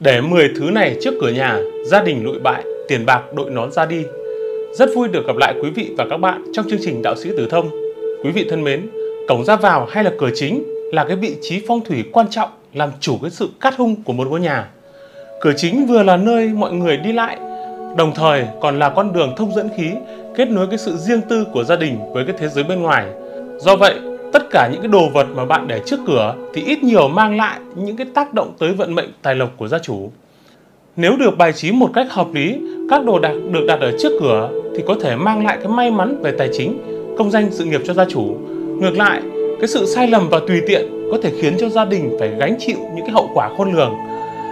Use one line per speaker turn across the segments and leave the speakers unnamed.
Để 10 thứ này trước cửa nhà, gia đình lụi bại, tiền bạc đội nón ra đi. Rất vui được gặp lại quý vị và các bạn trong chương trình Đạo sĩ Tử Thông. Quý vị thân mến, cổng ra vào hay là cửa chính là cái vị trí phong thủy quan trọng làm chủ cái sự cát hung của một ngôi nhà. Cửa chính vừa là nơi mọi người đi lại, đồng thời còn là con đường thông dẫn khí kết nối cái sự riêng tư của gia đình với cái thế giới bên ngoài. Do vậy, tất cả những cái đồ vật mà bạn để trước cửa thì ít nhiều mang lại những cái tác động tới vận mệnh tài lộc của gia chủ. Nếu được bài trí một cách hợp lý, các đồ đạc được đặt ở trước cửa thì có thể mang lại cái may mắn về tài chính, công danh sự nghiệp cho gia chủ. Ngược lại, cái sự sai lầm và tùy tiện có thể khiến cho gia đình phải gánh chịu những cái hậu quả khôn lường.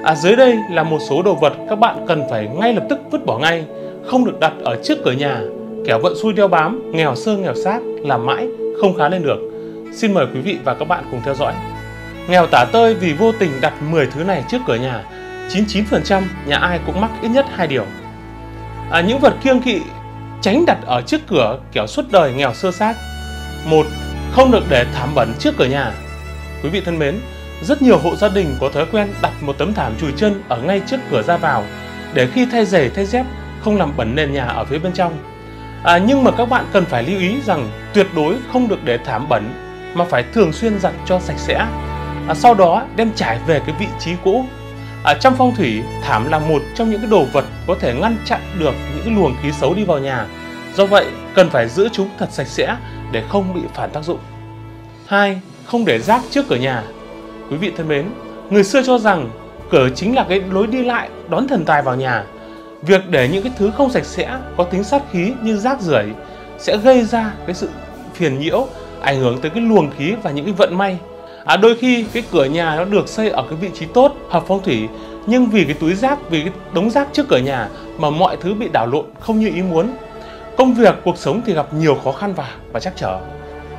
À dưới đây là một số đồ vật các bạn cần phải ngay lập tức vứt bỏ ngay, không được đặt ở trước cửa nhà, kẻo vận xui đeo bám, nghèo sơ nghèo sát, làm mãi không khá lên được. Xin mời quý vị và các bạn cùng theo dõi. Nghèo tả tơi vì vô tình đặt 10 thứ này trước cửa nhà, 99% nhà ai cũng mắc ít nhất hai điều. À, những vật kiêng kỵ tránh đặt ở trước cửa kẻo suốt đời nghèo sơ sát. Một, không được để thảm bẩn trước cửa nhà. Quý vị thân mến, rất nhiều hộ gia đình có thói quen đặt một tấm thảm chùi chân ở ngay trước cửa ra vào để khi thay giày thay dép không làm bẩn nền nhà ở phía bên trong. À, nhưng mà các bạn cần phải lưu ý rằng tuyệt đối không được để thảm bẩn mà phải thường xuyên giặt cho sạch sẽ. À, sau đó đem trải về cái vị trí cũ. À, trong phong thủy, thảm là một trong những cái đồ vật có thể ngăn chặn được những cái luồng khí xấu đi vào nhà. Do vậy, cần phải giữ chúng thật sạch sẽ để không bị phản tác dụng. Hai, Không để rác trước cửa nhà. Quý vị thân mến, người xưa cho rằng cửa chính là cái lối đi lại đón thần tài vào nhà. Việc để những cái thứ không sạch sẽ có tính sát khí như rác rưởi sẽ gây ra cái sự phiền nhiễu, ảnh hưởng tới cái luồng khí và những cái vận may. À, đôi khi cái cửa nhà nó được xây ở cái vị trí tốt, hợp phong thủy, nhưng vì cái túi rác, vì cái đống rác trước cửa nhà mà mọi thứ bị đảo lộn không như ý muốn. Công việc, cuộc sống thì gặp nhiều khó khăn và và trắc trở.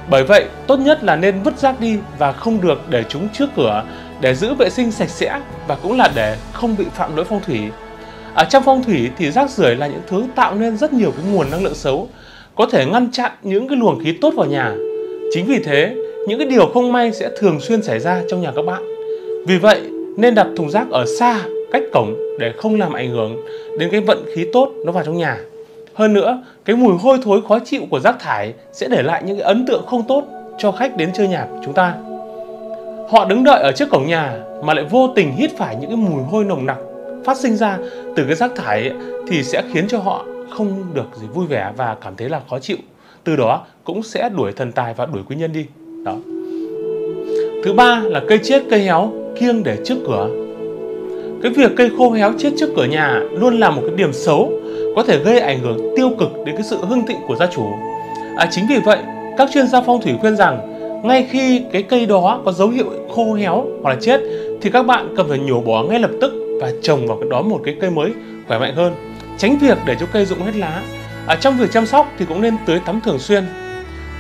Bởi vậy, tốt nhất là nên vứt rác đi và không được để chúng trước cửa để giữ vệ sinh sạch sẽ và cũng là để không bị phạm lỗi phong thủy. Ở trong phong thủy thì rác rưởi là những thứ tạo nên rất nhiều cái nguồn năng lượng xấu, có thể ngăn chặn những cái luồng khí tốt vào nhà. Chính vì thế, những cái điều không may sẽ thường xuyên xảy ra trong nhà các bạn. Vì vậy, nên đặt thùng rác ở xa cách cổng để không làm ảnh hưởng đến cái vận khí tốt nó vào trong nhà. Hơn nữa, cái mùi hôi thối khó chịu của rác thải sẽ để lại những cái ấn tượng không tốt cho khách đến chơi nhà của chúng ta. Họ đứng đợi ở trước cổng nhà mà lại vô tình hít phải những cái mùi hôi nồng nặc phát sinh ra từ cái rác thải ấy, thì sẽ khiến cho họ không được gì vui vẻ và cảm thấy là khó chịu. Từ đó cũng sẽ đuổi thần tài và đuổi quý nhân đi. Đó. Thứ ba là cây chết cây héo kiêng để trước cửa. Cái việc cây khô héo chết trước cửa nhà luôn là một cái điểm xấu có thể gây ảnh hưởng tiêu cực đến cái sự hưng thịnh của gia chủ. À, chính vì vậy, các chuyên gia phong thủy khuyên rằng ngay khi cái cây đó có dấu hiệu khô héo hoặc là chết thì các bạn cần phải nhổ bỏ ngay lập tức và trồng vào cái đó một cái cây mới khỏe mạnh hơn. Tránh việc để cho cây rụng hết lá. À, trong việc chăm sóc thì cũng nên tưới tắm thường xuyên.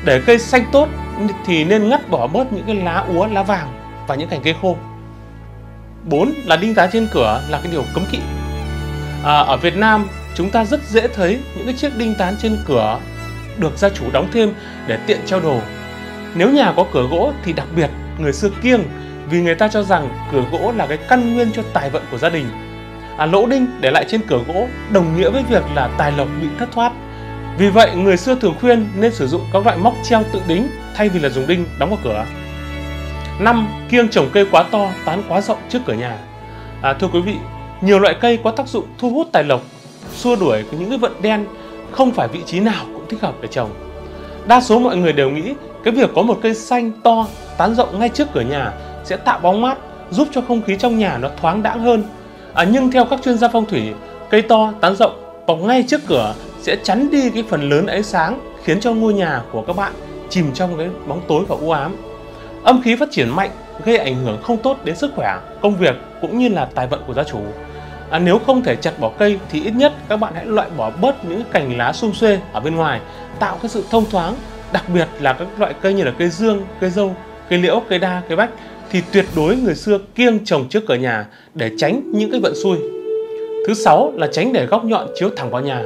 Để cây xanh tốt thì nên ngắt bỏ bớt những cái lá úa, lá vàng và những cành cây khô. 4 là đinh tán trên cửa là cái điều cấm kỵ. À, ở Việt Nam chúng ta rất dễ thấy những cái chiếc đinh tán trên cửa được gia chủ đóng thêm để tiện treo đồ. Nếu nhà có cửa gỗ thì đặc biệt người xưa kiêng vì người ta cho rằng cửa gỗ là cái căn nguyên cho tài vận của gia đình. À, lỗ đinh để lại trên cửa gỗ đồng nghĩa với việc là tài lộc bị thất thoát. Vì vậy, người xưa thường khuyên nên sử dụng các loại móc treo tự đính thay vì là dùng đinh đóng vào cửa. 5. Kiêng trồng cây quá to, tán quá rộng trước cửa nhà. À, thưa quý vị, nhiều loại cây có tác dụng thu hút tài lộc, xua đuổi những cái vận đen không phải vị trí nào cũng thích hợp để trồng. Đa số mọi người đều nghĩ cái việc có một cây xanh to, tán rộng ngay trước cửa nhà sẽ tạo bóng mát, giúp cho không khí trong nhà nó thoáng đãng hơn. À, nhưng theo các chuyên gia phong thủy, cây to, tán rộng bọc ngay trước cửa sẽ chắn đi cái phần lớn ánh sáng khiến cho ngôi nhà của các bạn chìm trong cái bóng tối và u ám. Âm khí phát triển mạnh gây ảnh hưởng không tốt đến sức khỏe, công việc cũng như là tài vận của gia chủ. À, nếu không thể chặt bỏ cây thì ít nhất các bạn hãy loại bỏ bớt những cành lá xum xuê ở bên ngoài, tạo cái sự thông thoáng, đặc biệt là các loại cây như là cây dương, cây dâu, cây liễu, cây đa, cây bách thì tuyệt đối người xưa kiêng trồng trước cửa nhà để tránh những cái vận xui. Thứ sáu là tránh để góc nhọn chiếu thẳng vào nhà.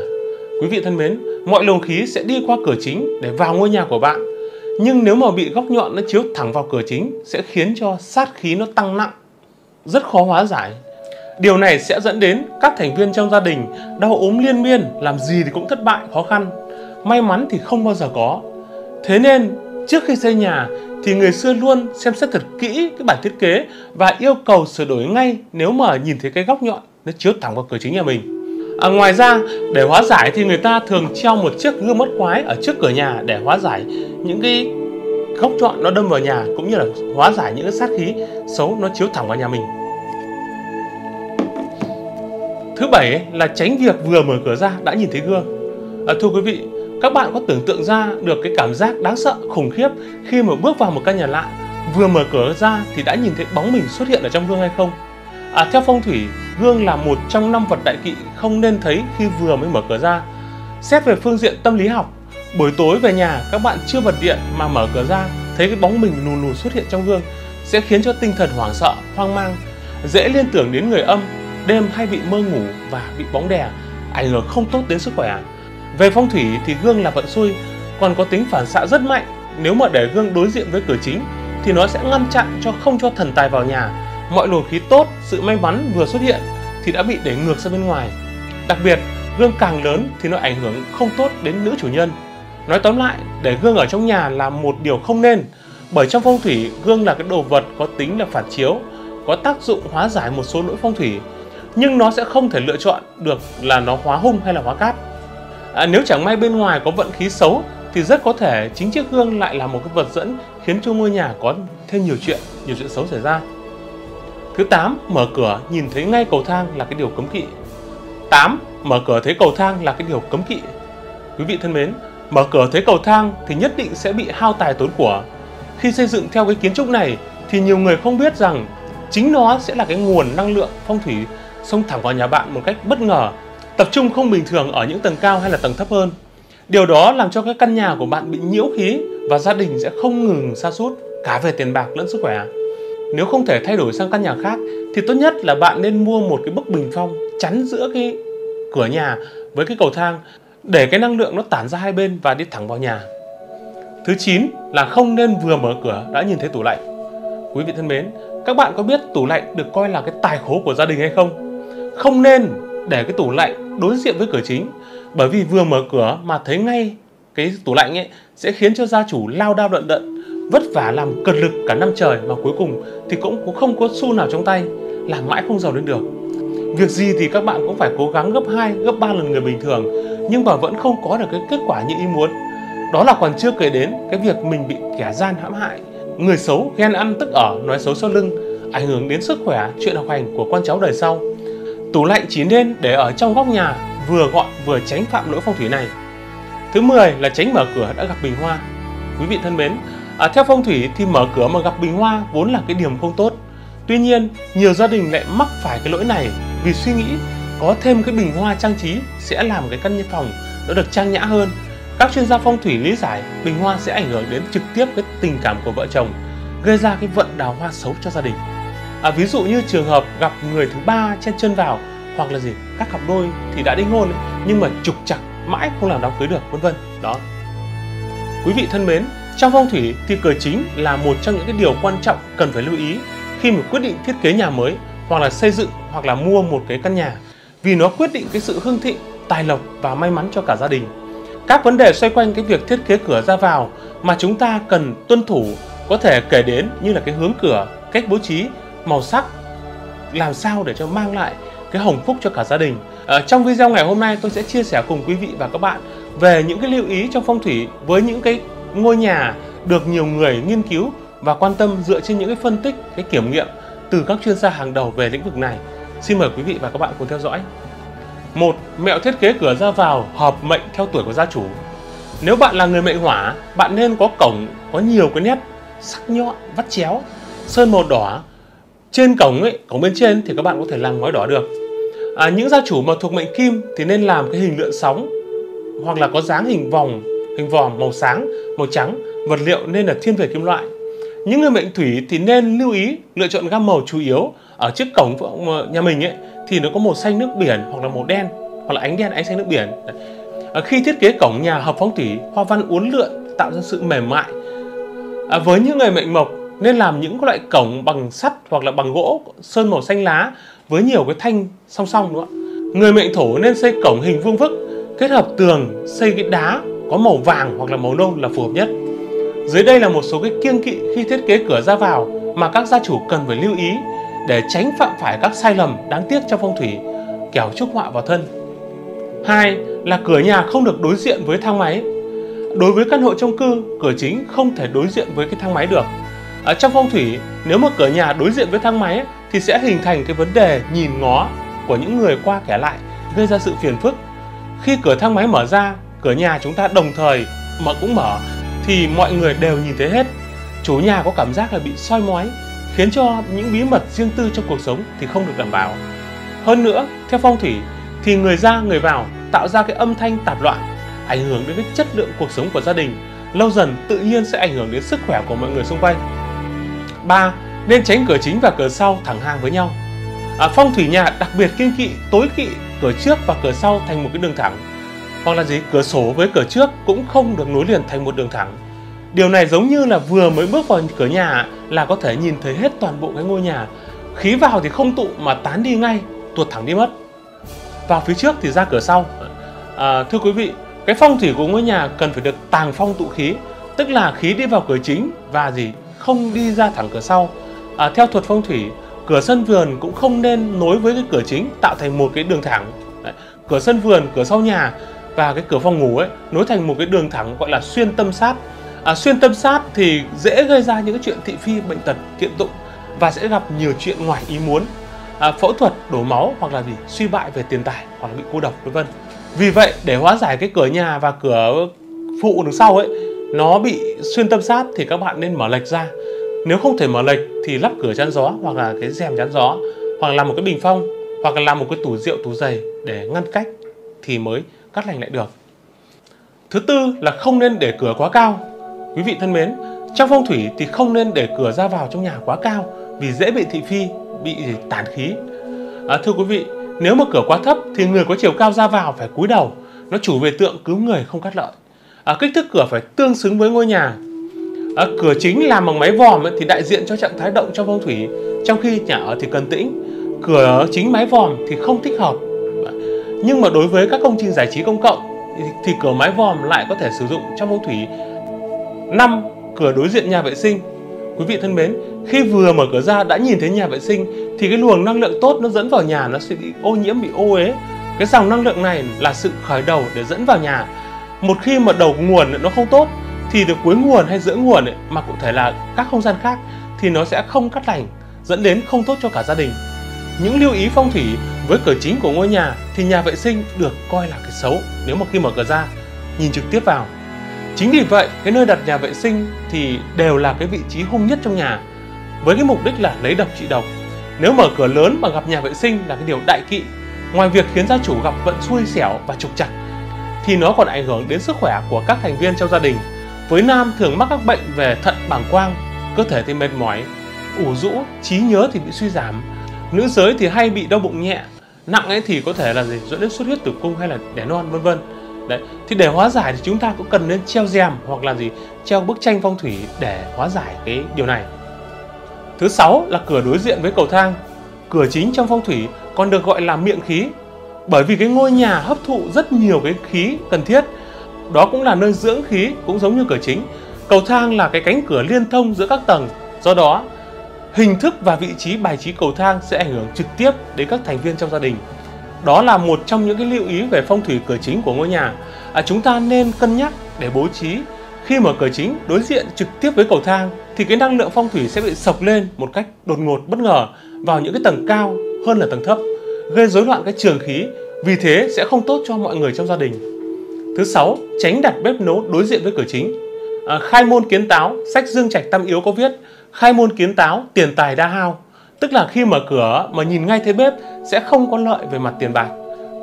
Quý vị thân mến, mọi luồng khí sẽ đi qua cửa chính để vào ngôi nhà của bạn. Nhưng nếu mà bị góc nhọn nó chiếu thẳng vào cửa chính sẽ khiến cho sát khí nó tăng nặng, rất khó hóa giải. Điều này sẽ dẫn đến các thành viên trong gia đình đau ốm liên miên, làm gì thì cũng thất bại, khó khăn. May mắn thì không bao giờ có. Thế nên, trước khi xây nhà thì người xưa luôn xem xét thật kỹ cái bản thiết kế và yêu cầu sửa đổi ngay nếu mà nhìn thấy cái góc nhọn nó chiếu thẳng vào cửa chính nhà mình. À, ngoài ra để hóa giải thì người ta thường treo một chiếc gương mất quái ở trước cửa nhà để hóa giải những cái góc nhọn nó đâm vào nhà cũng như là hóa giải những cái sát khí xấu nó chiếu thẳng vào nhà mình. Thứ bảy là tránh việc vừa mở cửa ra đã nhìn thấy gương. À, thưa quý vị, các bạn có tưởng tượng ra được cái cảm giác đáng sợ khủng khiếp khi mà bước vào một căn nhà lạ, vừa mở cửa ra thì đã nhìn thấy bóng mình xuất hiện ở trong gương hay không? À, theo phong thủy, gương là một trong năm vật đại kỵ không nên thấy khi vừa mới mở cửa ra. Xét về phương diện tâm lý học, buổi tối về nhà các bạn chưa bật điện mà mở cửa ra thấy cái bóng mình lùn lùn xuất hiện trong gương sẽ khiến cho tinh thần hoảng sợ, hoang mang, dễ liên tưởng đến người âm, đêm hay bị mơ ngủ và bị bóng đè, ảnh hưởng không tốt đến sức khỏe. Về phong thủy thì gương là vận xui, còn có tính phản xạ rất mạnh. Nếu mà để gương đối diện với cửa chính thì nó sẽ ngăn chặn cho không cho thần tài vào nhà. Mọi luồng khí tốt, sự may mắn vừa xuất hiện thì đã bị đẩy ngược ra bên ngoài. Đặc biệt, gương càng lớn thì nó ảnh hưởng không tốt đến nữ chủ nhân. Nói tóm lại, để gương ở trong nhà là một điều không nên, bởi trong phong thủy, gương là cái đồ vật có tính là phản chiếu, có tác dụng hóa giải một số lỗi phong thủy, nhưng nó sẽ không thể lựa chọn được là nó hóa hung hay là hóa cát. À, nếu chẳng may bên ngoài có vận khí xấu thì rất có thể chính chiếc gương lại là một cái vật dẫn khiến cho ngôi nhà có thêm nhiều chuyện, nhiều chuyện xấu xảy ra. Thứ 8, mở cửa nhìn thấy ngay cầu thang là cái điều cấm kỵ. 8. Mở cửa thấy cầu thang là cái điều cấm kỵ. Quý vị thân mến, mở cửa thấy cầu thang thì nhất định sẽ bị hao tài tốn của. Khi xây dựng theo cái kiến trúc này thì nhiều người không biết rằng chính nó sẽ là cái nguồn năng lượng phong thủy xông thẳng vào nhà bạn một cách bất ngờ tập trung không bình thường ở những tầng cao hay là tầng thấp hơn. Điều đó làm cho các căn nhà của bạn bị nhiễu khí và gia đình sẽ không ngừng sa sút cả về tiền bạc lẫn sức khỏe. Nếu không thể thay đổi sang căn nhà khác thì tốt nhất là bạn nên mua một cái bức bình phong chắn giữa cái cửa nhà với cái cầu thang để cái năng lượng nó tản ra hai bên và đi thẳng vào nhà. Thứ 9 là không nên vừa mở cửa đã nhìn thấy tủ lạnh. Quý vị thân mến, các bạn có biết tủ lạnh được coi là cái tài khố của gia đình hay không? Không nên để cái tủ lạnh đối diện với cửa chính. Bởi vì vừa mở cửa mà thấy ngay cái tủ lạnh ấy sẽ khiến cho gia chủ lao đao đận đận vất vả làm cật lực cả năm trời mà cuối cùng thì cũng, cũng không có xu nào trong tay làm mãi không giàu lên được. Việc gì thì các bạn cũng phải cố gắng gấp 2, gấp 3 lần người bình thường nhưng mà vẫn không có được cái kết quả như ý muốn. Đó là còn chưa kể đến cái việc mình bị kẻ gian hãm hại. Người xấu ghen ăn tức ở nói xấu sau lưng ảnh hưởng đến sức khỏe chuyện học hành của con cháu đời sau. Tủ lạnh chỉ nên để ở trong góc nhà, vừa gọn vừa tránh phạm lỗi phong thủy này. Thứ 10 là tránh mở cửa đã gặp bình hoa. Quý vị thân mến, à, theo phong thủy thì mở cửa mà gặp bình hoa vốn là cái điểm không tốt. Tuy nhiên, nhiều gia đình lại mắc phải cái lỗi này vì suy nghĩ có thêm cái bình hoa trang trí sẽ làm cái căn phòng nó được trang nhã hơn. Các chuyên gia phong thủy lý giải bình hoa sẽ ảnh hưởng đến trực tiếp cái tình cảm của vợ chồng, gây ra cái vận đào hoa xấu cho gia đình à, ví dụ như trường hợp gặp người thứ ba chen chân vào hoặc là gì, các cặp đôi thì đã đính hôn nhưng mà trục chặt mãi không làm đám cưới được, vân vân. Đó. Quý vị thân mến trong phong thủy thì cửa chính là một trong những cái điều quan trọng cần phải lưu ý khi mà quyết định thiết kế nhà mới hoặc là xây dựng hoặc là mua một cái căn nhà, vì nó quyết định cái sự hưng thịnh, tài lộc và may mắn cho cả gia đình. Các vấn đề xoay quanh cái việc thiết kế cửa ra vào mà chúng ta cần tuân thủ có thể kể đến như là cái hướng cửa, cách bố trí, màu sắc, làm sao để cho mang lại cái hồng phúc cho cả gia đình. à, trong video ngày hôm nay tôi sẽ chia sẻ cùng quý vị và các bạn về những cái lưu ý trong phong thủy với những cái ngôi nhà được nhiều người nghiên cứu và quan tâm dựa trên những cái phân tích, cái kiểm nghiệm từ các chuyên gia hàng đầu về lĩnh vực này. Xin mời quý vị và các bạn cùng theo dõi. Một, mẹo thiết kế cửa ra vào hợp mệnh theo tuổi của gia chủ. Nếu bạn là người mệnh hỏa, bạn nên có cổng có nhiều cái nét sắc nhọn, vắt chéo, sơn màu đỏ trên cổng ấy cổng bên trên thì các bạn có thể làm ngói đỏ được à, những gia chủ mà thuộc mệnh kim thì nên làm cái hình lượn sóng hoặc là có dáng hình vòng hình vòm màu sáng màu trắng vật liệu nên là thiên về kim loại. Những người mệnh thủy thì nên lưu ý lựa chọn gam màu chủ yếu. Ở trước cổng ờ, nhà mình ấy thì nó có màu xanh nước biển hoặc là màu đen hoặc là ánh đen ánh xanh nước biển. À, khi thiết kế cổng nhà hợp phong thủy hoa văn uốn lượn tạo ra sự mềm mại. À, với những người mệnh mộc nên làm những loại cổng bằng sắt hoặc là bằng gỗ sơn màu xanh lá với nhiều cái thanh song song nữa. Người mệnh thổ nên xây cổng hình vuông vức, kết hợp tường xây cái đá có màu vàng hoặc là màu nâu là phù hợp nhất. Dưới đây là một số cái kiêng kỵ khi thiết kế cửa ra vào mà các gia chủ cần phải lưu ý để tránh phạm phải các sai lầm đáng tiếc trong phong thủy, kẻo chúc họa vào thân. Hai là cửa nhà không được đối diện với thang máy. Đối với căn hộ chung cư, cửa chính không thể đối diện với cái thang máy được. Ở trong phong thủy, nếu mà cửa nhà đối diện với thang máy thì sẽ hình thành cái vấn đề nhìn ngó của những người qua kẻ lại, gây ra sự phiền phức. Khi cửa thang máy mở ra, cửa nhà chúng ta đồng thời mà cũng mở thì mọi người đều nhìn thấy hết. Chủ nhà có cảm giác là bị soi mói, khiến cho những bí mật riêng tư trong cuộc sống thì không được đảm bảo. Hơn nữa, theo phong thủy thì người ra người vào tạo ra cái âm thanh tạp loạn, ảnh hưởng đến cái chất lượng cuộc sống của gia đình, lâu dần tự nhiên sẽ ảnh hưởng đến sức khỏe của mọi người xung quanh. 3. Nên tránh cửa chính và cửa sau thẳng hàng với nhau. À, phong thủy nhà đặc biệt kiên kỵ tối kỵ cửa trước và cửa sau thành một cái đường thẳng. Hoặc là gì? Cửa sổ với cửa trước cũng không được nối liền thành một đường thẳng. Điều này giống như là vừa mới bước vào cửa nhà là có thể nhìn thấy hết toàn bộ cái ngôi nhà. Khí vào thì không tụ mà tán đi ngay tuột thẳng đi mất. Vào phía trước thì ra cửa sau. À, thưa quý vị cái phong thủy của ngôi nhà cần phải được tàng phong tụ khí tức là khí đi vào cửa chính và gì? Không đi ra thẳng cửa sau. À, theo thuật phong thủy cửa sân vườn cũng không nên nối với cái cửa chính tạo thành một cái đường thẳng. Đấy. cửa sân vườn cửa sau nhà và cái cửa phòng ngủ ấy nối thành một cái đường thẳng gọi là xuyên tâm sát. À, xuyên tâm sát thì dễ gây ra những cái chuyện thị phi bệnh tật kiện tụng và sẽ gặp nhiều chuyện ngoài ý muốn. À, phẫu thuật đổ máu hoặc là gì suy bại về tiền tài hoặc là bị cô độc vân vân. Vì vậy để hóa giải cái cửa nhà và cửa phụ đằng sau ấy nó bị xuyên tâm sát thì các bạn nên mở lệch ra nếu không thể mở lệch thì lắp cửa chắn gió hoặc là cái rèm chắn gió hoặc là làm một cái bình phong hoặc là làm một cái tủ rượu tủ giày để ngăn cách thì mới cắt lành lại được. Thứ tư là không nên để cửa quá cao. Quý vị thân mến, trong phong thủy thì không nên để cửa ra vào trong nhà quá cao vì dễ bị thị phi, bị tản khí. À, thưa quý vị, nếu mà cửa quá thấp thì người có chiều cao ra vào phải cúi đầu, nó chủ về tượng cứu người không cắt lợi. À, kích thước cửa phải tương xứng với ngôi nhà. À, cửa chính làm bằng máy vòm ấy, thì đại diện cho trạng thái động trong phong thủy, trong khi nhà ở thì cần tĩnh. Cửa chính mái vòm thì không thích hợp. Nhưng mà đối với các công trình giải trí công cộng thì cửa mái vòm lại có thể sử dụng trong phong thủy. Năm cửa đối diện nhà vệ sinh. Quý vị thân mến khi vừa mở cửa ra đã nhìn thấy nhà vệ sinh thì cái luồng năng lượng tốt nó dẫn vào nhà nó sẽ bị ô nhiễm bị ô uế. Cái dòng năng lượng này là sự khởi đầu để dẫn vào nhà một khi mà đầu nguồn nó không tốt thì được cuối nguồn hay giữa nguồn ấy, mà cụ thể là các không gian khác thì nó sẽ không cắt lành dẫn đến không tốt cho cả gia đình những lưu ý phong thủy với cửa chính của ngôi nhà thì nhà vệ sinh được coi là cái xấu nếu mà khi mở cửa ra nhìn trực tiếp vào. Chính vì vậy, cái nơi đặt nhà vệ sinh thì đều là cái vị trí hung nhất trong nhà với cái mục đích là lấy độc trị độc. Nếu mở cửa lớn mà gặp nhà vệ sinh là cái điều đại kỵ. Ngoài việc khiến gia chủ gặp vận xui xẻo và trục trặc thì nó còn ảnh hưởng đến sức khỏe của các thành viên trong gia đình. Với nam thường mắc các bệnh về thận bàng quang, cơ thể thì mệt mỏi, ủ rũ, trí nhớ thì bị suy giảm, nữ giới thì hay bị đau bụng nhẹ nặng ấy thì có thể là gì? Dẫn đến xuất huyết tử cung hay là đẻ non vân vân. Đấy thì để hóa giải thì chúng ta cũng cần nên treo rèm hoặc là gì? Treo bức tranh phong thủy để hóa giải cái điều này. Thứ sáu là cửa đối diện với cầu thang. Cửa chính trong phong thủy còn được gọi là miệng khí bởi vì cái ngôi nhà hấp thụ rất nhiều cái khí cần thiết. Đó cũng là nơi dưỡng khí cũng giống như cửa chính. Cầu thang là cái cánh cửa liên thông giữa các tầng. Do đó hình thức và vị trí bài trí cầu thang sẽ ảnh hưởng trực tiếp đến các thành viên trong gia đình. Đó là một trong những cái lưu ý về phong thủy cửa chính của ngôi nhà. À, chúng ta nên cân nhắc để bố trí. Khi mở cửa chính đối diện trực tiếp với cầu thang thì cái năng lượng phong thủy sẽ bị sộc lên một cách đột ngột bất ngờ vào những cái tầng cao hơn là tầng thấp, gây rối loạn cái trường khí, vì thế sẽ không tốt cho mọi người trong gia đình. Thứ sáu, tránh đặt bếp nấu đối diện với cửa chính. À, khai môn kiến táo, sách Dương Trạch Tam Yếu có viết khai môn kiến táo, tiền tài đa hao. Tức là khi mở cửa mà nhìn ngay thấy bếp sẽ không có lợi về mặt tiền bạc.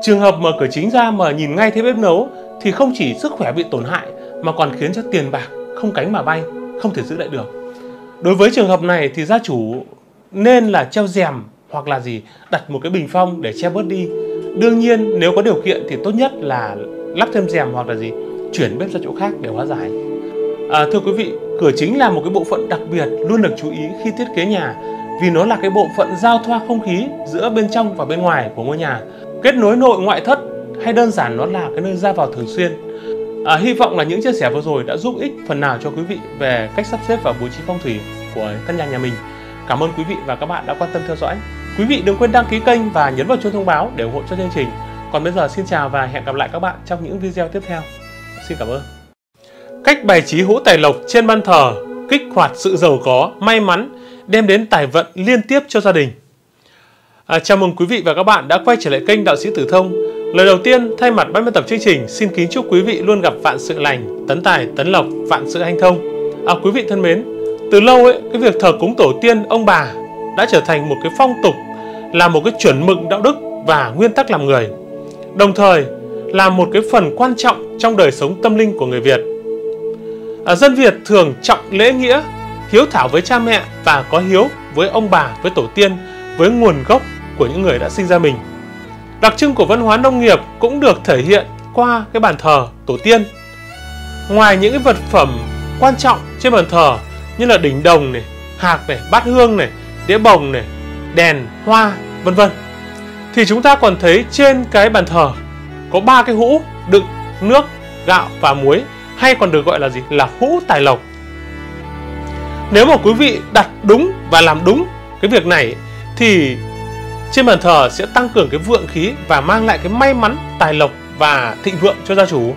Trường hợp mở cửa chính ra mà nhìn ngay thấy bếp nấu thì không chỉ sức khỏe bị tổn hại mà còn khiến cho tiền bạc không cánh mà bay, không thể giữ lại được. Đối với trường hợp này thì gia chủ nên là treo rèm hoặc là gì đặt một cái bình phong để che bớt đi. Đương nhiên nếu có điều kiện thì tốt nhất là lắp thêm rèm hoặc là gì chuyển bếp ra chỗ khác để hóa giải. À, thưa quý vị, cửa chính là một cái bộ phận đặc biệt luôn được chú ý khi thiết kế nhà vì nó là cái bộ phận giao thoa không khí giữa bên trong và bên ngoài của ngôi nhà kết nối nội ngoại thất hay đơn giản nó là cái nơi ra vào thường xuyên à, hy vọng là những chia sẻ vừa rồi đã giúp ích phần nào cho quý vị về cách sắp xếp và bố trí phong thủy của căn nhà nhà mình cảm ơn quý vị và các bạn đã quan tâm theo dõi quý vị đừng quên đăng ký kênh và nhấn vào chuông thông báo để ủng hộ cho chương trình còn bây giờ xin chào và hẹn gặp lại các bạn trong những video tiếp theo xin cảm ơn cách bài trí hũ tài lộc trên ban thờ kích hoạt sự giàu có may mắn đem đến tài vận liên tiếp cho gia đình À, chào mừng quý vị và các bạn đã quay trở lại kênh Đạo sĩ Tử Thông. Lời đầu tiên, thay mặt ban biên tập chương trình, xin kính chúc quý vị luôn gặp vạn sự lành, tấn tài, tấn lộc, vạn sự hanh thông. À, quý vị thân mến, từ lâu ấy, cái việc thờ cúng tổ tiên, ông bà đã trở thành một cái phong tục, là một cái chuẩn mực đạo đức và nguyên tắc làm người. Đồng thời, là một cái phần quan trọng trong đời sống tâm linh của người Việt. À, dân Việt thường trọng lễ nghĩa, hiếu thảo với cha mẹ và có hiếu với ông bà, với tổ tiên, với nguồn gốc của những người đã sinh ra mình. Đặc trưng của văn hóa nông nghiệp cũng được thể hiện qua cái bàn thờ tổ tiên. Ngoài những cái vật phẩm quan trọng trên bàn thờ như là đỉnh đồng này, hạc này, bát hương này, đĩa bồng này, đèn, hoa, vân vân. Thì chúng ta còn thấy trên cái bàn thờ có ba cái hũ đựng nước, gạo và muối hay còn được gọi là gì? Là hũ tài lộc. Nếu mà quý vị đặt đúng và làm đúng cái việc này thì trên bàn thờ sẽ tăng cường cái vượng khí và mang lại cái may mắn, tài lộc và thịnh vượng cho gia chủ.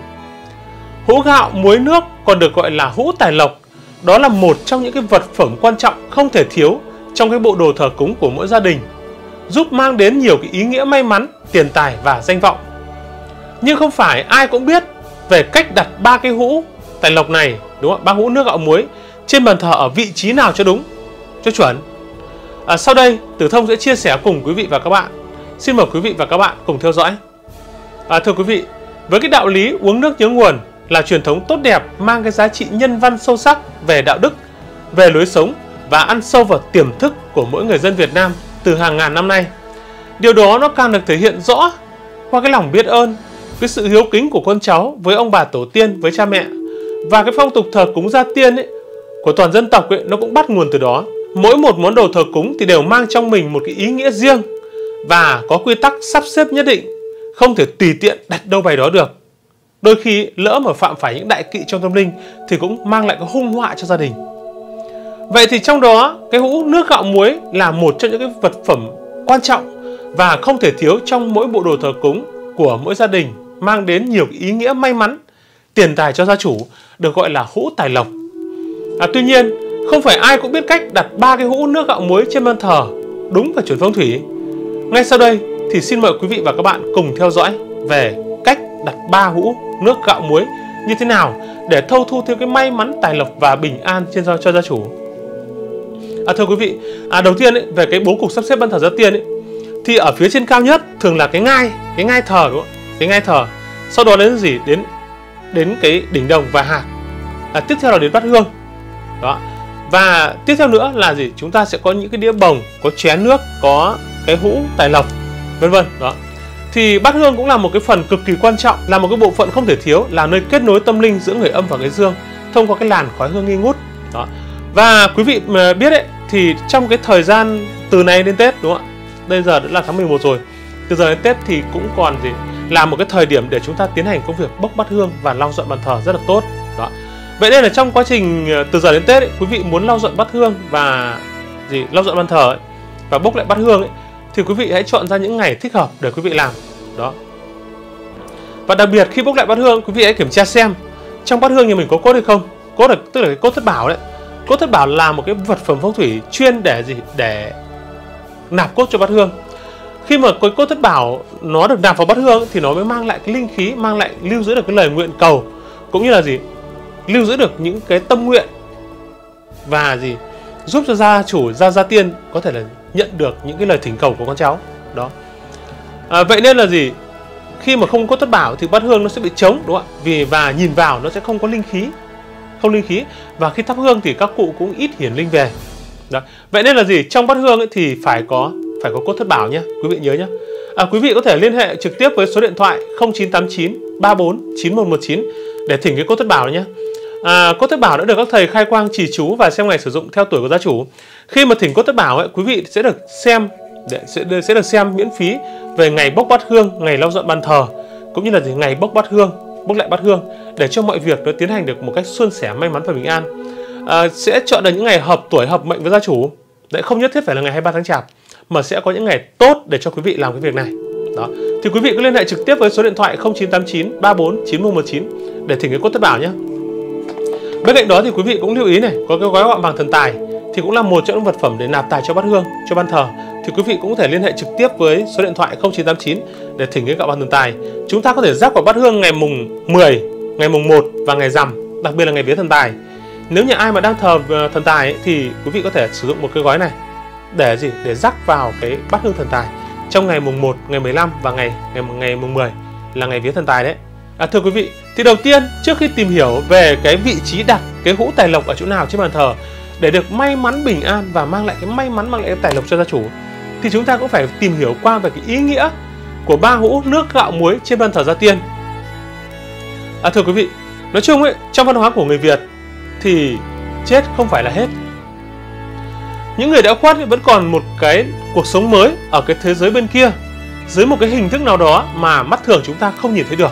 Hũ gạo muối nước còn được gọi là hũ tài lộc. Đó là một trong những cái vật phẩm quan trọng không thể thiếu trong cái bộ đồ thờ cúng của mỗi gia đình, giúp mang đến nhiều cái ý nghĩa may mắn, tiền tài và danh vọng. Nhưng không phải ai cũng biết về cách đặt ba cái hũ tài lộc này, đúng không? Ba hũ nước gạo muối trên bàn thờ ở vị trí nào cho đúng, cho chuẩn. À, sau đây, Tử Thông sẽ chia sẻ cùng quý vị và các bạn. Xin mời quý vị và các bạn cùng theo dõi. À, thưa quý vị, với cái đạo lý uống nước nhớ nguồn là truyền thống tốt đẹp mang cái giá trị nhân văn sâu sắc về đạo đức, về lối sống và ăn sâu vào tiềm thức của mỗi người dân Việt Nam từ hàng ngàn năm nay. Điều đó nó càng được thể hiện rõ qua cái lòng biết ơn, cái sự hiếu kính của con cháu với ông bà tổ tiên, với cha mẹ và cái phong tục thờ cúng gia tiên ấy, của toàn dân tộc ấy, nó cũng bắt nguồn từ đó mỗi một món đồ thờ cúng thì đều mang trong mình một cái ý nghĩa riêng và có quy tắc sắp xếp nhất định, không thể tùy tiện đặt đâu bày đó được. Đôi khi lỡ mà phạm phải những đại kỵ trong tâm linh thì cũng mang lại cái hung họa cho gia đình. Vậy thì trong đó cái hũ nước gạo muối là một trong những cái vật phẩm quan trọng và không thể thiếu trong mỗi bộ đồ thờ cúng của mỗi gia đình mang đến nhiều ý nghĩa may mắn, tiền tài cho gia chủ được gọi là hũ tài lộc. À, tuy nhiên không phải ai cũng biết cách đặt ba cái hũ nước gạo muối trên bàn thờ đúng và chuẩn phong thủy. Ngay sau đây thì xin mời quý vị và các bạn cùng theo dõi về cách đặt ba hũ nước gạo muối như thế nào để thâu thu thêm cái may mắn tài lộc và bình an trên cho, cho gia chủ. À, thưa quý vị, à, đầu tiên ấy, về cái bố cục sắp xếp ban thờ giá tiên ấy, thì ở phía trên cao nhất thường là cái ngai, cái ngai thờ đúng không? Cái ngai thờ. Sau đó đến gì? Đến đến cái đỉnh đồng và hạt. À, tiếp theo là đến bát hương. Đó và tiếp theo nữa là gì chúng ta sẽ có những cái đĩa bồng có chén nước có cái hũ tài lộc vân vân đó thì bát hương cũng là một cái phần cực kỳ quan trọng là một cái bộ phận không thể thiếu là nơi kết nối tâm linh giữa người âm và người dương thông qua cái làn khói hương nghi ngút đó và quý vị mà biết đấy thì trong cái thời gian từ nay đến tết đúng không ạ bây giờ đã là tháng 11 rồi từ giờ đến tết thì cũng còn gì là một cái thời điểm để chúng ta tiến hành công việc bốc bát hương và lau dọn bàn thờ rất là tốt đó Vậy nên là trong quá trình ờ, từ giờ đến Tết ấy, quý vị muốn lau dọn bát hương và gì lau dọn bàn thờ ấy, và bốc lại bát hương ấy, thì quý vị hãy chọn ra những ngày thích hợp để quý vị làm. Đó. Và đặc biệt khi bốc lại bát hương, quý vị hãy kiểm tra xem trong bát hương nhà mình có cốt hay không. Cốt là tức là cái cốt thất bảo đấy. Cốt thất bảo là một cái vật phẩm phong thủy chuyên để gì? Để nạp cốt cho bát hương. Khi mà cái cốt thất bảo nó được nạp vào bát hương thì nó mới mang lại cái linh khí, mang lại lưu giữ được cái lời nguyện cầu cũng như là gì? Lưu giữ được những cái tâm nguyện và gì? Giúp cho gia chủ gia gia tiên có thể là nhận được những cái lời thỉnh cầu của con cháu. Đó. À, vậy nên là gì? Khi mà không có thất bảo thì bát hương nó sẽ bị trống đúng không ạ? Vì và nhìn vào nó sẽ không có linh khí không linh khí và khi thắp hương thì các cụ cũng ít hiển linh về. Đó. vậy nên là gì? Trong bát hương ấy thì phải có phải có cốt thất bảo nhé quý vị nhớ nhé. À, quý vị có thể liên hệ trực tiếp với số điện thoại 0989 34 9119 để thỉnh cái cốt thất bảo nhé. À, cốt thất bảo đã được các thầy khai quang chỉ chú và xem ngày sử dụng theo tuổi của gia chủ. Khi mà thỉnh cốt thất bảo ấy, quý vị sẽ được xem để sẽ, sẽ được xem miễn phí về ngày bốc bát hương ngày lau dọn bàn thờ cũng như là ngày bốc bát hương bốc lại bát hương để cho mọi việc nó tiến hành được một cách suôn sẻ may mắn và bình an. À, sẽ chọn được những ngày hợp tuổi hợp mệnh với gia chủ. Đấy không nhất thiết phải là ngày 23 tháng chạp mà sẽ có những ngày tốt để cho quý vị làm cái việc này. Đó. Thì quý vị cứ liên hệ trực tiếp với số điện thoại 0989 34 9119 để thỉnh cái cốt thất bảo nhé. Bên cạnh đó thì quý vị cũng lưu ý này có cái gói gọn vàng thần tài thì cũng là một trong những vật phẩm để nạp tài cho bát hương cho ban thờ. Thì quý vị cũng có thể liên hệ trực tiếp với số điện thoại 0989 để thỉnh cái gạo vàng thần tài. Chúng ta có thể rắc vào bát hương ngày mùng 10 ngày mùng 1 và ngày rằm đặc biệt là ngày vía thần tài nếu như ai mà đang thờ ờ, thần tài ấy, thì quý vị có thể sử dụng một cái gói này để gì để rắc vào cái bát hương thần tài trong ngày mùng 1, ngày 15 và ngày ngày ngày mùng 10 là ngày vía thần tài đấy. À, thưa quý vị, thì đầu tiên trước khi tìm hiểu về cái vị trí đặt cái hũ tài lộc ở chỗ nào trên bàn thờ để được may mắn bình an và mang lại cái may mắn mang lại cái tài lộc cho gia chủ thì chúng ta cũng phải tìm hiểu qua về cái ý nghĩa của ba hũ nước gạo muối trên bàn thờ gia tiên. À, thưa quý vị, nói chung ấy trong văn hóa của người Việt thì chết không phải là hết. Những người đã khuất vẫn còn một cái cuộc sống mới ở cái thế giới bên kia dưới một cái hình thức nào đó mà mắt thường chúng ta không nhìn thấy được.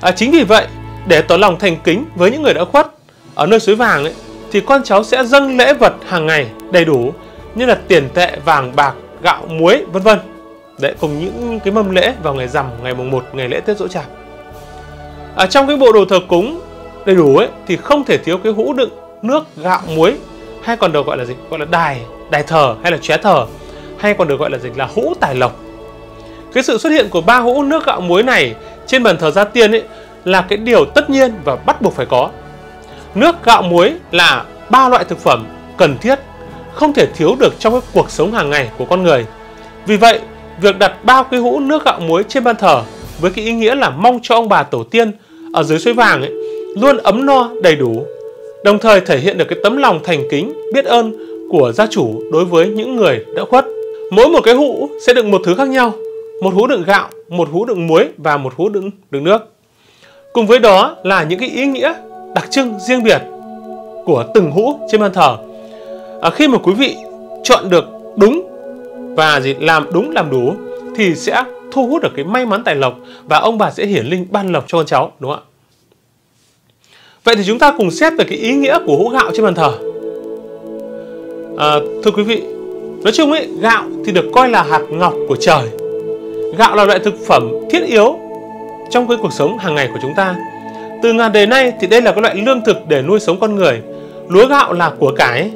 À, chính vì vậy để tỏ lòng thành kính với những người đã khuất ở nơi suối vàng ấy, thì con cháu sẽ dâng lễ vật hàng ngày đầy đủ như là tiền tệ vàng bạc gạo muối vân vân. Để cùng những cái mâm lễ vào ngày rằm ngày mùng 1 ngày lễ tết dỗ chạp ở trong cái bộ đồ thờ cúng đầy đủ ấy, thì không thể thiếu cái hũ đựng nước, gạo, muối, hay còn được gọi là gì? Gọi là đài đài thờ hay là ché thờ, hay còn được gọi là gì? Là hũ tài lộc. Cái sự xuất hiện của ba hũ nước, gạo, muối này trên bàn thờ gia tiên ấy là cái điều tất nhiên và bắt buộc phải có. Nước, gạo, muối là ba loại thực phẩm cần thiết, không thể thiếu được trong cái cuộc sống hàng ngày của con người. Vì vậy, việc đặt ba cái hũ nước, gạo, muối trên bàn thờ với cái ý nghĩa là mong cho ông bà tổ tiên ở dưới suối vàng ấy luôn ấm no đầy đủ đồng thời thể hiện được cái tấm lòng thành kính, biết ơn của gia chủ đối với những người đã khuất. Mỗi một cái hũ sẽ đựng một thứ khác nhau, một hũ đựng gạo, một hũ đựng muối và một hũ đựng đựng nước. Cùng với đó là những cái ý nghĩa đặc trưng riêng biệt của từng hũ trên bàn thờ. À, khi mà quý vị chọn được đúng và gì làm đúng làm đủ thì sẽ thu hút được cái may mắn tài lộc và ông bà sẽ hiển linh ban lộc cho con cháu đúng không ạ? Vậy thì chúng ta cùng xét về cái ý nghĩa của hũ gạo trên bàn thờ. À, thưa quý vị, nói chung ấy, gạo thì được coi là hạt ngọc của trời. Gạo là loại thực phẩm thiết yếu trong cái cuộc sống hàng ngày của chúng ta. Từ ngàn đời nay thì đây là cái loại lương thực để nuôi sống con người. Lúa gạo là của cải,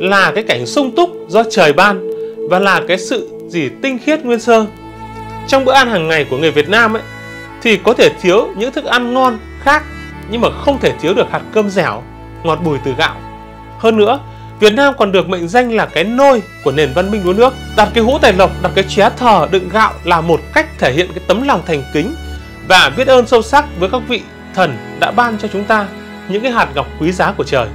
là cái cảnh sung túc do trời ban và là cái sự gì tinh khiết nguyên sơ. Trong bữa ăn hàng ngày của người Việt Nam ấy thì có thể thiếu những thức ăn ngon khác nhưng mà không thể thiếu được hạt cơm dẻo, ngọt bùi từ gạo. Hơn nữa, Việt Nam còn được mệnh danh là cái nôi của nền văn minh lúa nước. Đặt cái hũ tài lộc, đặt cái ché thờ đựng gạo là một cách thể hiện cái tấm lòng thành kính và biết ơn sâu sắc với các vị thần đã ban cho chúng ta những cái hạt ngọc quý giá của trời.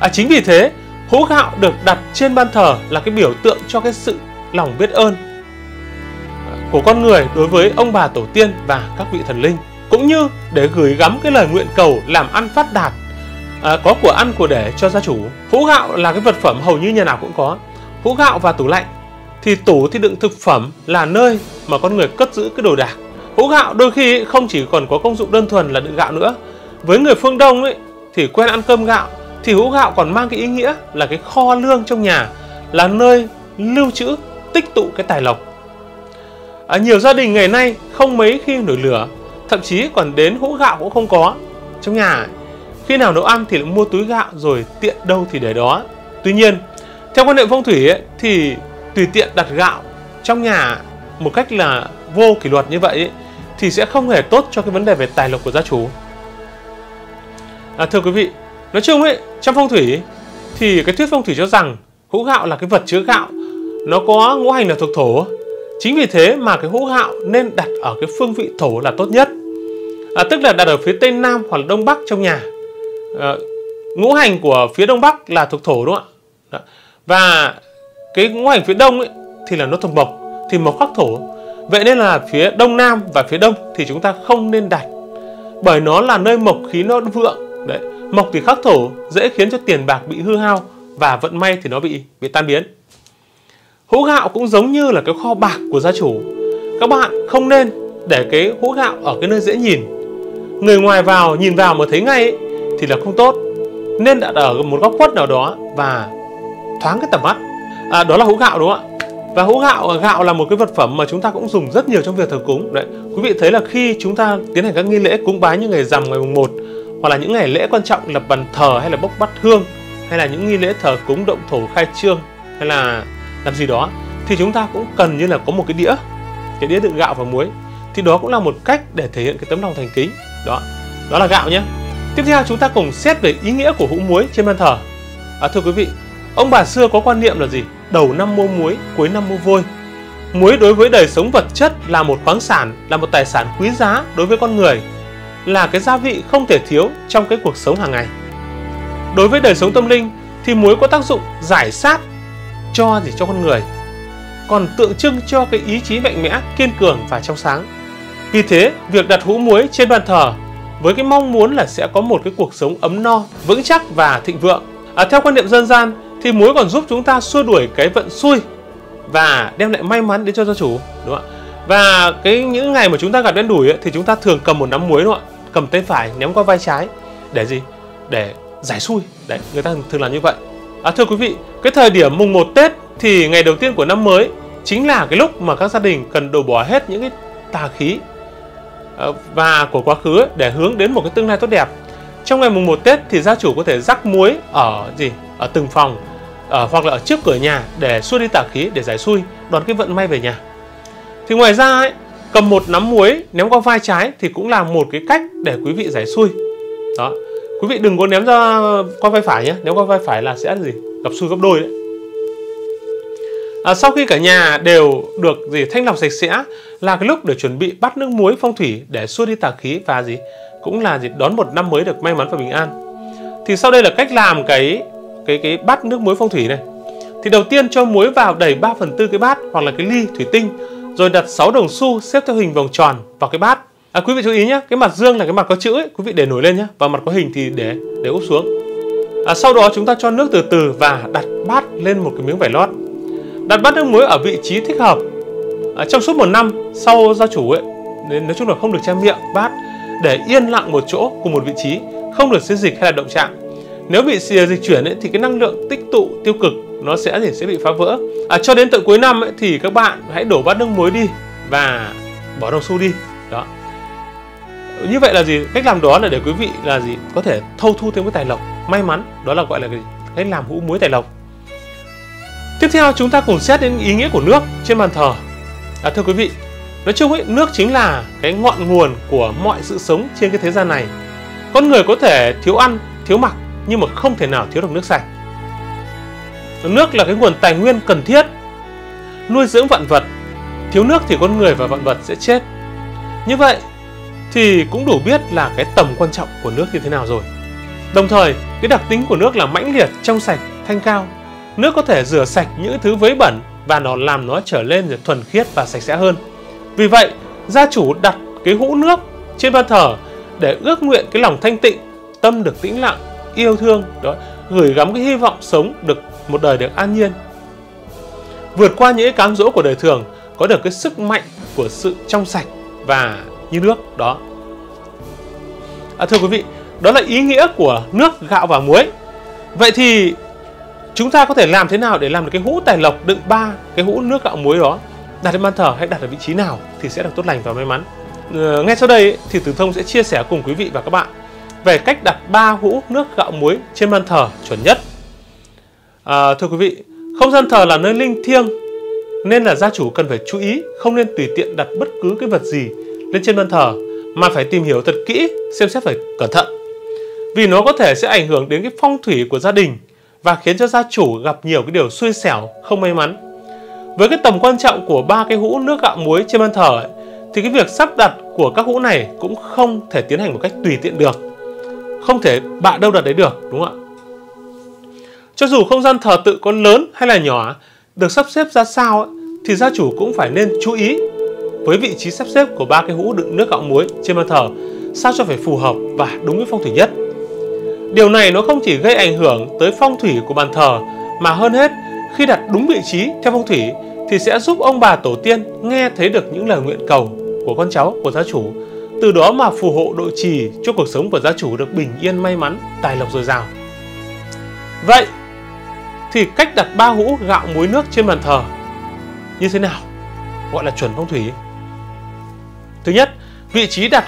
À, chính vì thế, hũ gạo được đặt trên ban thờ là cái biểu tượng cho cái sự lòng biết ơn của con người đối với ông bà tổ tiên và các vị thần linh cũng như để gửi gắm cái lời nguyện cầu làm ăn phát đạt à, có của ăn của để cho gia chủ. Hũ gạo là cái vật phẩm hầu như nhà nào cũng có. Hũ gạo và tủ lạnh thì tủ thì đựng thực phẩm là nơi mà con người cất giữ cái đồ đạc. Hũ gạo đôi khi không chỉ còn có công dụng đơn thuần là đựng gạo nữa. Với người phương đông ấy thì quen ăn cơm gạo thì hũ gạo còn mang cái ý nghĩa là cái kho lương trong nhà là nơi lưu trữ tích tụ cái tài lộc à, nhiều gia đình ngày nay không mấy khi nổi lửa thậm chí còn đến hũ gạo cũng không có. Trong nhà khi nào nấu ăn thì lại mua túi gạo rồi tiện đâu thì để đó. Tuy nhiên theo quan niệm phong thủy ấy, thì tùy tiện đặt gạo trong nhà một cách là vô kỷ luật như vậy ấy, thì sẽ không hề tốt cho cái vấn đề về tài lộc của gia chủ. À, thưa quý vị nói chung ấy trong phong thủy thì cái thuyết phong thủy cho rằng hũ gạo là cái vật chứa gạo nó có ngũ hành là thuộc thổ. Chính vì thế mà cái hũ gạo nên đặt ở cái phương vị thổ là tốt nhất à, Tức là đặt ở phía tây nam hoặc là đông bắc trong nhà à, Ngũ hành của phía đông bắc là thuộc thổ đúng không ạ Đó. Và cái ngũ hành phía đông ấy, thì là nó thuộc mộc Thì mộc khắc thổ Vậy nên là phía đông nam và phía đông thì chúng ta không nên đặt Bởi nó là nơi mộc khí nó vượng Đấy. Mộc thì khắc thổ dễ khiến cho tiền bạc bị hư hao và vận may thì nó bị bị tan biến. Hũ gạo cũng giống như là cái kho bạc của gia chủ. Các bạn không nên để cái hũ gạo ở cái nơi dễ nhìn. Người ngoài vào nhìn vào mà thấy ngay ấy, thì là không tốt. Nên đặt ở một góc khuất nào đó và thoáng cái tầm mắt. À, đó là hũ gạo đúng không ạ? Và hũ gạo à, gạo là một cái vật phẩm mà chúng ta cũng dùng rất nhiều trong việc thờ cúng. Đấy, quý vị thấy là khi chúng ta tiến hành các nghi lễ cúng bái như ngày rằm ngày mùng 1 hoặc là những ngày lễ quan trọng lập bàn thờ hay là bốc bát hương hay là những nghi lễ thờ cúng động thổ khai trương hay là làm gì đó thì chúng ta cũng cần như là có một cái đĩa cái đĩa đựng gạo và muối. Thì đó cũng là một cách để thể hiện cái tấm lòng thành kính. Đó đó là gạo nhé. Tiếp theo chúng ta cùng xét về ý nghĩa của hũ muối trên bàn thờ. À, thưa quý vị ông bà xưa có quan niệm là gì? Đầu năm mua muối cuối năm mua vôi. Muối đối với đời sống vật chất là một khoáng sản là một tài sản quý giá đối với con người là cái gia vị không thể thiếu trong cái cuộc sống hàng ngày. Đối với đời sống tâm linh thì muối có tác dụng giải sát cho gì cho con người còn tượng trưng cho cái ý chí mạnh mẽ kiên cường và trong sáng. Vì thế việc đặt hũ muối trên bàn thờ với cái mong muốn là sẽ có một cái cuộc sống ấm no vững chắc và thịnh vượng. À, theo quan niệm dân gian thì muối còn giúp chúng ta xua đuổi cái vận xui và đem lại may mắn đến cho gia chủ đúng không ạ? Và cái những ngày mà chúng ta gặp đen đủi ấy, thì chúng ta thường cầm một nắm muối đúng không ạ? Cầm tay phải ném qua vai trái để gì? Để giải xui. Đấy người ta thường làm như vậy à, thưa quý vị cái thời điểm mùng 1 Tết thì ngày đầu tiên của năm mới chính là cái lúc mà các gia đình cần đổ bỏ hết những cái tà khí à, và của quá khứ ấy, để hướng đến một cái tương lai tốt đẹp. Trong ngày mùng 1 Tết thì gia chủ có thể rắc muối ở gì? Ở từng phòng ở, hoặc là ở trước cửa nhà để xua đi tà khí để giải xui đón cái vận may về nhà. Thì ngoài ra ấy, cầm một nắm muối ném qua vai trái thì cũng là một cái cách để quý vị giải xui. Đó quý vị đừng có ném ra qua vai phải nhé. Nếu qua vai phải là sẽ gì? Gặp xui gấp đôi đấy. À, sau khi cả nhà đều được gì thanh lọc sạch sẽ là cái lúc để chuẩn bị bắt nước muối phong thủy để xua đi tà khí và gì? Cũng là gì? Đón một năm mới được may mắn và bình an. Thì sau đây là cách làm cái cái cái bát nước muối phong thủy này. Thì đầu tiên cho muối vào đầy 3 phần tư cái bát hoặc là cái ly thủy tinh rồi đặt 6 đồng xu xếp theo hình vòng tròn vào cái bát à, quý vị chú ý nhé cái mặt dương là cái mặt có chữ ấy quý vị để nổi lên nhé và mặt có hình thì để để úp xuống. À, sau đó chúng ta cho nước từ từ và đặt bát lên một cái miếng vải lót. Đặt bát nước muối ở vị trí thích hợp. À, trong suốt một năm sau gia chủ ấy nên nói chung là không được che miệng bát để yên lặng một chỗ cùng một vị trí không được xê dịch hay là động chạm. Nếu bị dịch chuyển ấy, thì cái năng lượng tích tụ tiêu cực nó sẽ thì sẽ bị phá vỡ. À, cho đến tận cuối năm ấy, thì các bạn hãy đổ bát nước muối đi và bỏ đồng xu đi. Đó như vậy là gì? Cách làm đó là để quý vị là gì? Có thể thâu thu thêm cái tài lộc. May mắn đó là gọi là cái cách làm hũ muối tài lộc. Tiếp theo chúng ta cùng xét đến ý nghĩa của nước trên bàn thờ. À, thưa quý vị nói chung ấy nước chính là cái ngọn nguồn của mọi sự sống trên cái thế gian này. Con người có thể thiếu ăn thiếu mặc nhưng mà không thể nào thiếu được nước sạch. Nước là cái nguồn tài nguyên cần thiết nuôi dưỡng vạn vật. Thiếu nước thì con người và vạn vật sẽ chết. Như vậy thì cũng đủ biết là cái tầm quan trọng của nước như thế nào rồi. Đồng thời, cái đặc tính của nước là mãnh liệt, trong sạch, thanh cao. Nước có thể rửa sạch những thứ vấy bẩn và nó làm nó trở lên thuần khiết và sạch sẽ hơn. Vì vậy, gia chủ đặt cái hũ nước trên bàn thờ để ước nguyện cái lòng thanh tịnh, tâm được tĩnh lặng, yêu thương, đó, gửi gắm cái hy vọng sống được một đời được an nhiên. Vượt qua những cám dỗ của đời thường, có được cái sức mạnh của sự trong sạch và như nước đó. À, thưa quý vị đó là ý nghĩa của nước gạo và muối. Vậy thì chúng ta có thể làm thế nào để làm được cái hũ tài lộc đựng ba cái hũ nước gạo muối đó? Đặt lên ban thờ hay đặt ở vị trí nào thì sẽ được tốt lành và may mắn. Ờ, ngay sau đây thì Tử Thông sẽ chia sẻ cùng quý vị và các bạn về cách đặt ba hũ nước gạo muối trên ban thờ chuẩn nhất. À, thưa quý vị, không gian thờ là nơi linh thiêng nên là gia chủ cần phải chú ý không nên tùy tiện đặt bất cứ cái vật gì lên trên bàn thờ mà phải tìm hiểu thật kỹ, xem xét phải cẩn thận. Vì nó có thể sẽ ảnh hưởng đến cái phong thủy của gia đình và khiến cho gia chủ gặp nhiều cái điều xui xẻo, không may mắn. Với cái tầm quan trọng của ba cái hũ nước gạo muối trên bàn thờ ấy, thì cái việc sắp đặt của các hũ này cũng không thể tiến hành một cách tùy tiện được không thể bạn đâu đặt đấy được đúng không ạ cho dù không gian thờ tự có lớn hay là nhỏ được sắp xếp ra sao thì gia chủ cũng phải nên chú ý với vị trí sắp xếp của ba cái hũ đựng nước gạo muối trên bàn thờ, sao cho phải phù hợp và đúng với phong thủy nhất? Điều này nó không chỉ gây ảnh hưởng tới phong thủy của bàn thờ, mà hơn hết, khi đặt đúng vị trí theo phong thủy thì sẽ giúp ông bà tổ tiên nghe thấy được những lời nguyện cầu của con cháu của gia chủ, từ đó mà phù hộ độ trì cho cuộc sống của gia chủ được bình yên, may mắn, tài lộc dồi dào. Vậy thì cách đặt ba hũ gạo muối nước trên bàn thờ như thế nào? Gọi là chuẩn phong thủy thứ nhất, vị trí đặt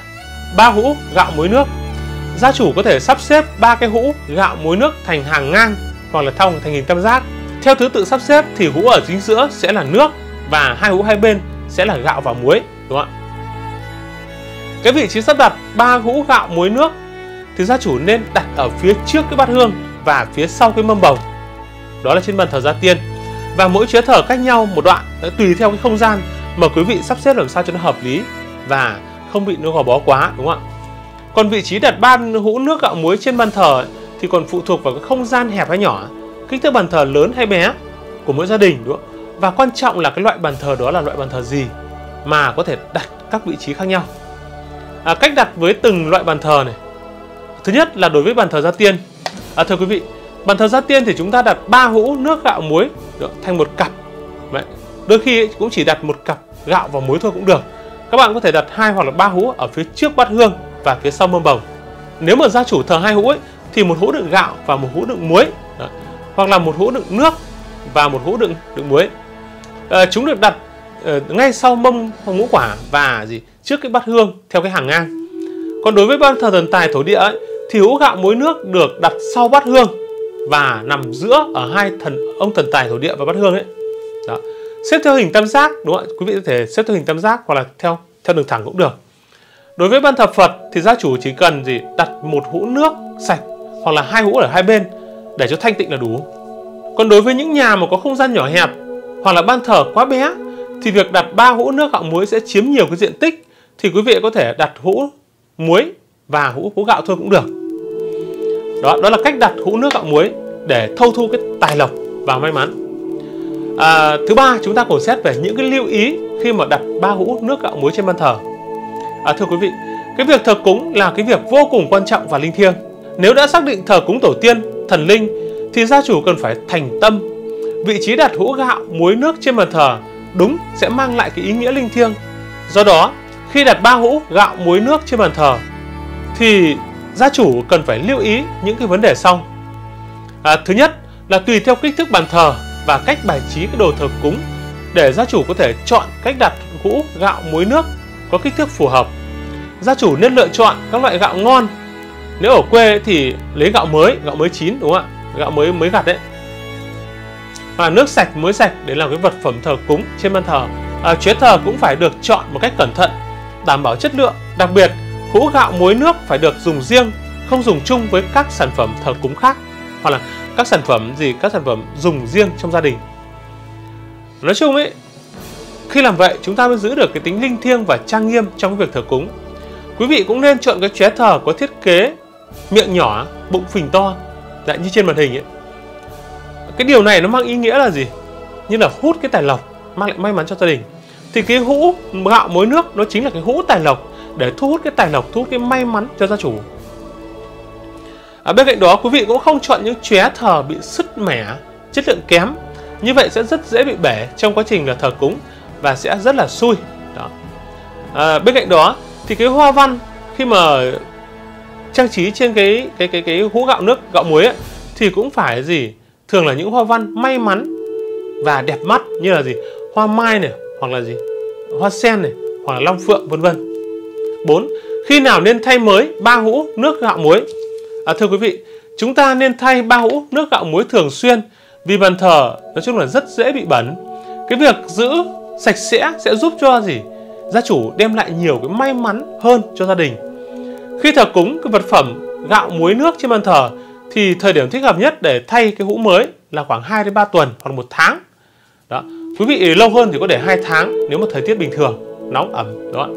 ba hũ gạo muối nước. Gia chủ có thể sắp xếp ba cái hũ gạo muối nước thành hàng ngang hoặc là thong thành hình tam giác. Theo thứ tự sắp xếp thì hũ ở chính giữa sẽ là nước và hai hũ hai bên sẽ là gạo và muối, đúng không ạ? Cái vị trí sắp đặt ba hũ gạo muối nước thì gia chủ nên đặt ở phía trước cái bát hương và phía sau cái mâm bồng. Đó là trên bàn thờ gia tiên. Và mỗi chế thờ cách nhau một đoạn tùy theo cái không gian mà quý vị sắp xếp làm sao cho nó hợp lý và không bị nó gò bó quá đúng không ạ? Còn vị trí đặt ba hũ nước gạo muối trên bàn thờ thì còn phụ thuộc vào cái không gian hẹp hay nhỏ kích thước bàn thờ lớn hay bé của mỗi gia đình đúng không và quan trọng là cái loại bàn thờ đó là loại bàn thờ gì mà có thể đặt các vị trí khác nhau. À, cách đặt với từng loại bàn thờ này. Thứ nhất là đối với bàn thờ gia tiên. À, thưa quý vị bàn thờ gia tiên thì chúng ta đặt ba hũ nước gạo muối được, thành một cặp. Vậy. đôi khi cũng chỉ đặt một cặp gạo và muối thôi cũng được các bạn có thể đặt hai hoặc là ba hũ ở phía trước bát hương và phía sau mâm bồng. Nếu mà gia chủ thờ hai hũ ấy, thì một hũ đựng gạo và một hũ đựng muối. Đó. hoặc là một hũ đựng nước và một hũ đựng đựng muối. À, chúng được đặt uh, ngay sau mâm ngũ quả và gì? Trước cái bát hương theo cái hàng ngang. Còn đối với ban thờ thần tài thổ địa ấy, thì hũ gạo muối nước được đặt sau bát hương và nằm giữa ở hai thần ông thần tài thổ địa và bát hương ấy. Đó xếp theo hình tam giác, đúng không ạ? Quý vị có thể xếp theo hình tam giác hoặc là theo theo đường thẳng cũng được. Đối với ban thờ Phật thì gia chủ chỉ cần gì? Đặt một hũ nước sạch hoặc là hai hũ ở hai bên để cho thanh tịnh là đủ. Còn đối với những nhà mà có không gian nhỏ hẹp hoặc là ban thờ quá bé thì việc đặt ba hũ nước gạo muối sẽ chiếm nhiều cái diện tích thì quý vị có thể đặt hũ muối và hũ hũ gạo thôi cũng được. Đó đó là cách đặt hũ nước gạo muối để thâu thu cái tài lộc và may mắn à, thứ ba chúng ta cùng xét về những cái lưu ý khi mà đặt ba hũ nước gạo muối trên bàn thờ. À, thưa quý vị cái việc thờ cúng là cái việc vô cùng quan trọng và linh thiêng. Nếu đã xác định thờ cúng tổ tiên thần linh thì gia chủ cần phải thành tâm. Vị trí đặt hũ gạo muối nước trên bàn thờ đúng sẽ mang lại cái ý nghĩa linh thiêng. Do đó khi đặt ba hũ gạo muối nước trên bàn thờ thì gia chủ cần phải lưu ý những cái vấn đề sau. À, thứ nhất là tùy theo kích thước bàn thờ và cách bài trí cái đồ thờ cúng để gia chủ có thể chọn cách đặt hũ gạo muối nước có kích thước phù hợp. Gia chủ nên lựa chọn các loại gạo ngon. Nếu ở quê thì lấy gạo mới, gạo mới chín đúng không ạ? Gạo mới mới gặt đấy. Và nước sạch, muối sạch để làm cái vật phẩm thờ cúng trên bàn thờ. À, chế thờ cũng phải được chọn một cách cẩn thận, đảm bảo chất lượng. Đặc biệt hũ gạo muối nước phải được dùng riêng, không dùng chung với các sản phẩm thờ cúng khác hoặc là các sản phẩm gì các sản phẩm dùng riêng trong gia đình. Nói chung ấy, khi làm vậy chúng ta mới giữ được cái tính linh thiêng và trang nghiêm trong việc thờ cúng. Quý vị cũng nên chọn cái chén thờ có thiết kế miệng nhỏ, bụng phình to, lại như trên màn hình ấy. Cái điều này nó mang ý nghĩa là gì? Như là hút cái tài lộc, mang lại may mắn cho gia đình. Thì cái hũ gạo muối nước nó chính là cái hũ tài lộc để thu hút cái tài lộc, thu hút cái may mắn cho gia chủ. À, bên cạnh đó quý vị cũng không chọn những chóe thờ bị sứt mẻ, chất lượng kém. Như vậy sẽ rất dễ bị bể trong quá trình là thờ cúng và sẽ rất là xui. Đó. À, bên cạnh đó thì cái hoa văn khi mà trang trí trên cái cái cái cái hũ gạo nước gạo muối ấy, thì cũng phải gì thường là những hoa văn may mắn và đẹp mắt như là gì hoa mai này hoặc là gì hoa sen này hoặc là long phượng vân vân 4. Khi nào nên thay mới ba hũ nước gạo muối? À, thưa quý vị, chúng ta nên thay ba hũ nước gạo muối thường xuyên vì bàn thờ nói chung là rất dễ bị bẩn. Cái việc giữ sạch sẽ sẽ giúp cho gì? Gia chủ đem lại nhiều cái may mắn hơn cho gia đình. Khi thờ cúng cái vật phẩm gạo muối nước trên bàn thờ thì thời điểm thích hợp nhất để thay cái hũ mới là khoảng 2 đến 3 tuần hoặc một tháng. Đó. Quý vị lâu hơn thì có để 2 tháng nếu mà thời tiết bình thường, nóng ẩm đó.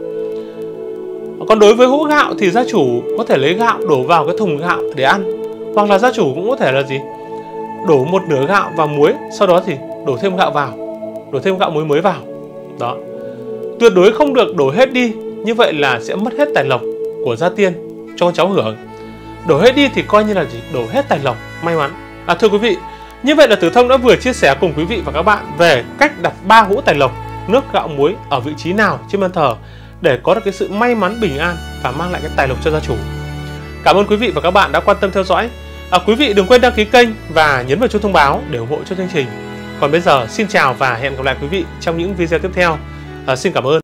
Còn đối với hũ gạo thì gia chủ có thể lấy gạo đổ vào cái thùng gạo để ăn. Hoặc là gia chủ cũng có thể là gì? Đổ một nửa gạo vào muối Sau đó thì đổ thêm gạo vào Đổ thêm gạo muối mới vào. Đó. Tuyệt đối không được đổ hết đi Như vậy là sẽ mất hết tài lộc của gia tiên cho cháu hưởng. Đổ hết đi thì coi như là gì? Đổ hết tài lộc may mắn. À thưa quý vị như vậy là Tử Thông đã vừa chia sẻ cùng quý vị và các bạn về cách đặt ba hũ tài lộc, nước gạo muối ở vị trí nào trên bàn thờ để có được cái sự may mắn bình an và mang lại cái tài lộc cho gia chủ. Cảm ơn quý vị và các bạn đã quan tâm theo dõi. À, quý vị đừng quên đăng ký kênh và nhấn vào chuông thông báo để ủng hộ cho chương trình. Còn bây giờ xin chào và hẹn gặp lại quý vị trong những video tiếp theo. À, xin cảm ơn.